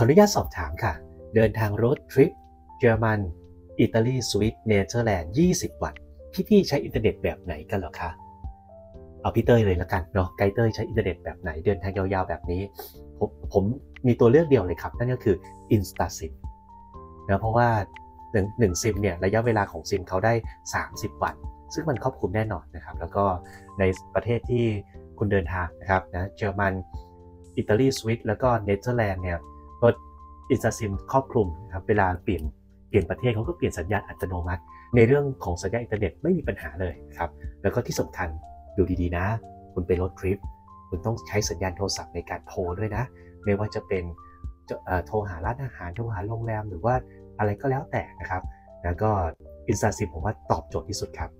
ขออนุญาตสอบถามค่ะ เดินทาง road trip เยอรมัน อิตาลี สวิต เนเธอร์แลนด์ 20 วัน พี่ๆใช้อินเทอร์เน็ตแบบไหนกันหรอคะ เอาพี่เต้ยเลยละกันเนาะ ไกด์เต้ยใช้อินเทอร์เน็ตแบบไหน เดินทางยาวๆแบบนี้ ผมผมมีตัวเลือกเดียวเลยครับ นั่นก็คือ InstaSIM นะเพราะว่าหนึ่งหนึ่งซิมเนี่ยระยะเวลาของซิมเขาได้ 30 วัน ซึ่งมันครอบคลุมแน่นอนนะครับ แล้วก็ในประเทศที่คุณเดินทางนะครับนะเยอรมัน อิตาลี สวิต แล้วก็เนเธอร์แลนด์เนี่ย ก็ InstaSIM ครอบคลุมนะครับเวลาเปลี่ยนเปลี่ยนประเทศเขาก็เปลี่ยนสัญญาณอัตโนมัติ ในเรื่องของสัญญาณอินเทอร์เน็ตไม่มีปัญหาเลยครับแล้วก็ที่สำคัญดูดีๆนะ คุณไป road trip คุณต้องใช้สัญญาณโทรศัพท์ในการโทรด้วยนะ ไม่ว่าจะเป็นโทรหาร้านอาหารโทรหาโรงแรมหรือว่าอะไรก็แล้วแต่นะครับ แล้วก็ InstaSIM ผมว่าตอบโจทย์ที่สุดครับ